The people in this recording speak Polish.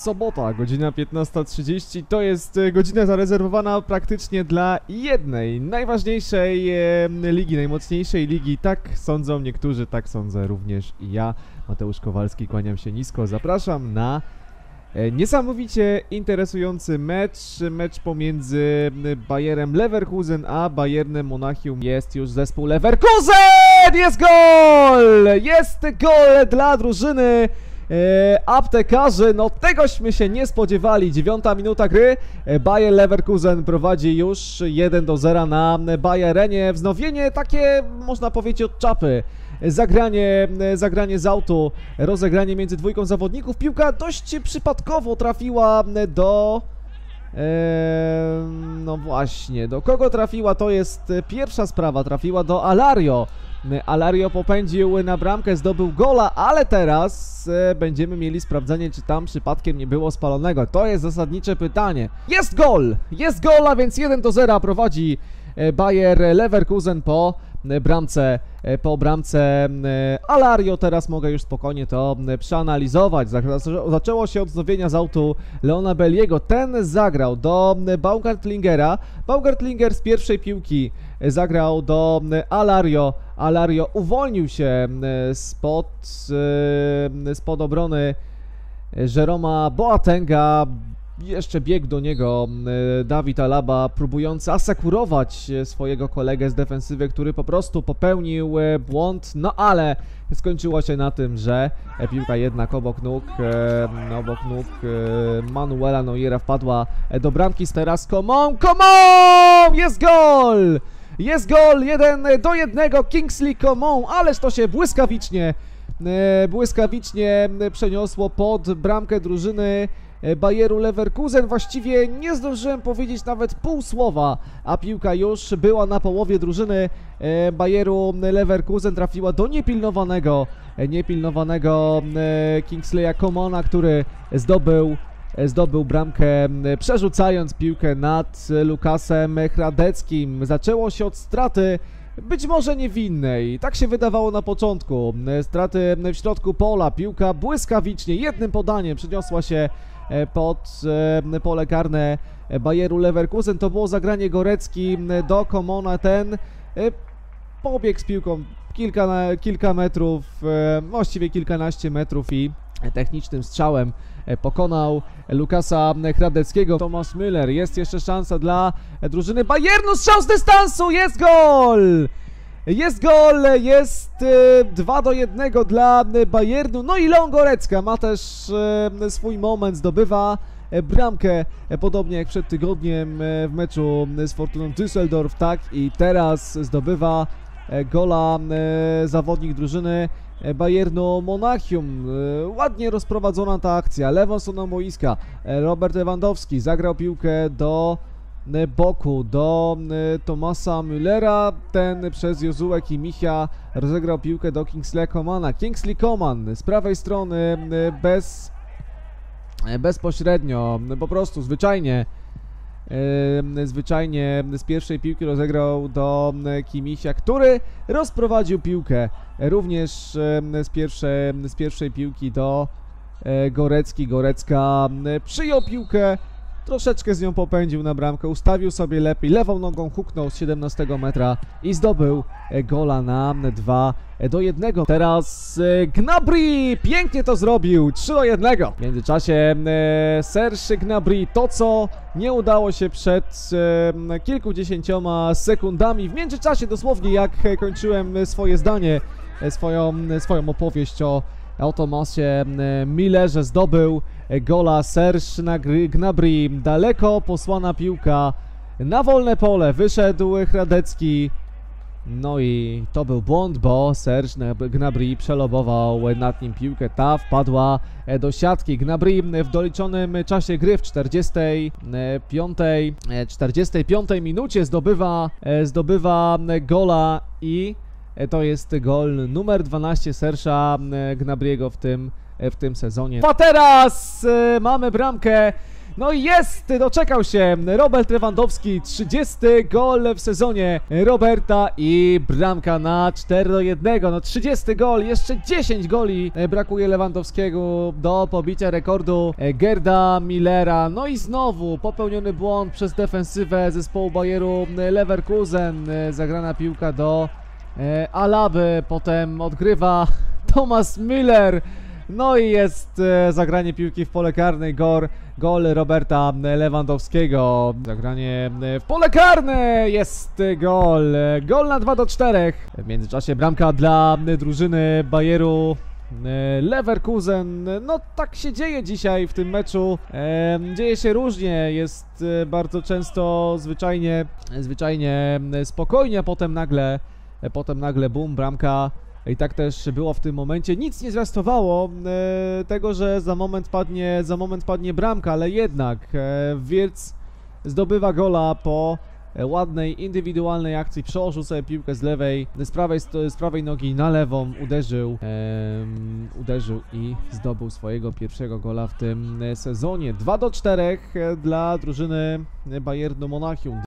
sobota, godzina 15.30. To jest e, godzina zarezerwowana praktycznie dla jednej, najważniejszej ligi, najmocniejszej ligi. Tak sądzą niektórzy, tak sądzę również i ja, Mateusz Kowalski, kłaniam się nisko. Zapraszam na e, niesamowicie interesujący mecz. Mecz pomiędzy Bayerem Leverkusen a Bayernem Monachium. Jest już zespół Leverkusen! Jest gol! Jest gol dla drużyny e, aptekarzy. No tegośmy się nie spodziewali. Dziewiąta minuta gry. E, Bayer Leverkusen prowadzi już 1 do 0 na Bayerenie. Wznowienie takie, można powiedzieć, od czapy. Zagranie, zagranie z autu, rozegranie między dwójką zawodników. Piłka dość przypadkowo trafiła do... Eee, no właśnie, do kogo trafiła to jest e, pierwsza sprawa, trafiła do Alario. E, Alario popędził na bramkę, zdobył gola, ale teraz e, będziemy mieli sprawdzenie, czy tam przypadkiem nie było spalonego. To jest zasadnicze pytanie. Jest gol! Jest gol, a więc 1 do 0 prowadzi e, Bayer Leverkusen po e, bramce, e, po bramce e, Alario. Teraz mogę już spokojnie to e, przeanalizować. Zaczęło się od wznowienia z autu Leona Belliego. Ten zagrał do e, Baumgartlingera. Baumgartlinger z pierwszej piłki e, zagrał do e, Alario. Alario uwolnił się e, spod, e, spod obrony Jeroma Boatenga. Jeszcze biegł do niego e, Dawid Alaba, próbujący asekurować e, swojego kolegę z defensywy, który po prostu popełnił e, błąd, no ale skończyło się na tym, że piłka jednak obok nóg, obok nóg Manuela Neuera wpadła do bramki z teraz Komą, Komą! Jest gol! Jest gol, jeden do jednego, Kingsley Coman, ależ to się błyskawicznie, błyskawicznie przeniosło pod bramkę drużyny Bayeru Leverkusen. Właściwie nie zdążyłem powiedzieć nawet pół słowa, a piłka już była na połowie drużyny e, Bayeru Leverkusen. Trafiła do niepilnowanego, e, niepilnowanego e, Kingsleya Comana, który zdobył zdobył bramkę przerzucając piłkę nad e, Lukasem Hradeckim. Zaczęło się od straty być może niewinnej. Tak się wydawało na początku. E, Straty w środku pola. Piłka błyskawicznie jednym podaniem przeniosła się e, pod e, pole karne Bayeru Leverkusen. To było zagranie Gorecki m, do Komona. Ten e, pobiegł z piłką kilka, kilka metrów, e, właściwie kilkanaście metrów i technicznym strzałem e, pokonał Lukasa Hradeckiego. Tomasz Müller, jest jeszcze szansa dla drużyny Bayernu, strzał z dystansu, jest gol! Jest gol, jest e, 2 do 1 dla e, Bayernu, no i Leon Gorecka ma też e, swój moment, zdobywa e, bramkę, e, podobnie jak przed tygodniem e, w meczu z Fortuną Düsseldorf, tak i teraz zdobywa gola zawodnik drużyny Bayernu Monachium. Ładnie rozprowadzona ta akcja. Lewą stroną boiska Robert Lewandowski zagrał piłkę do boku, do e, Tomasa Müllera. Ten przez Jozuę Kimichia rozegrał piłkę do Kingsley Comana. Kingsley Coman z prawej strony e, bez e, bezpośrednio, po prostu zwyczajnie e, zwyczajnie z pierwszej piłki rozegrał do e, Kimisia, który rozprowadził piłkę również e, z, pierwsze, z pierwszej piłki do e, Gorecki. Gorecka e, przyjął piłkę, troszeczkę z nią popędził na bramkę, ustawił sobie lepiej, lewą nogą huknął z 17 metra i zdobył e, gola na 2 do 1. Teraz e, Gnabry pięknie to zrobił, 3 do 1. W międzyczasie e, Serge Gnabry to co nie udało się przed e, kilkudziesięcioma sekundami. W międzyczasie dosłownie jak e, kończyłem swoje zdanie, e, swoją, swoją opowieść o o Tomasie e, Millerze zdobył e, gola Serge Gnabry. Daleko posłana piłka na wolne pole. Wyszedł Hradecki. No i to był błąd, bo Serge Gnab- Gnabry przelobował nad nim piłkę. Ta wpadła e, do siatki. Gnabry w doliczonym czasie gry w 45, e, 45 minucie zdobywa, e, zdobywa e, gola i E, To jest gol numer 12 Sersza e, Gnabriego w tym, e, w tym sezonie. A teraz e, mamy bramkę No i jest! Doczekał się Robert Lewandowski, 30 gol w sezonie Roberta i bramka na 4 do 1. No 30 gol, jeszcze 10 goli e, brakuje Lewandowskiego do pobicia rekordu e, Gerda Millera. No i znowu popełniony błąd przez defensywę zespołu Bayeru Leverkusen. E, Zagrana piłka do e, potem odgrywa Thomas Müller. No i jest e, zagranie piłki w pole karne, gol, gol Roberta Lewandowskiego. Zagranie e, w pole karne, jest gol, e, gol na 2 do 4. W międzyczasie bramka dla drużyny Bayeru Leverkusen. No tak się dzieje dzisiaj w tym meczu. E, dzieje się różnie, jest bardzo często zwyczajnie, zwyczajnie spokojnie, a potem nagle, potem nagle bum, bramka. I tak też było w tym momencie. Nic nie zwiastowało e, tego, że za moment padnie, za moment padnie bramka, ale jednak e, zdobywa gola po e, ładnej, indywidualnej akcji. Przełożył sobie piłkę z lewej, z prawej, z prawej nogi na lewą, uderzył, uderzył i zdobył swojego pierwszego gola w tym e, sezonie. 2 do 4 e, dla drużyny Bayernu Monachium.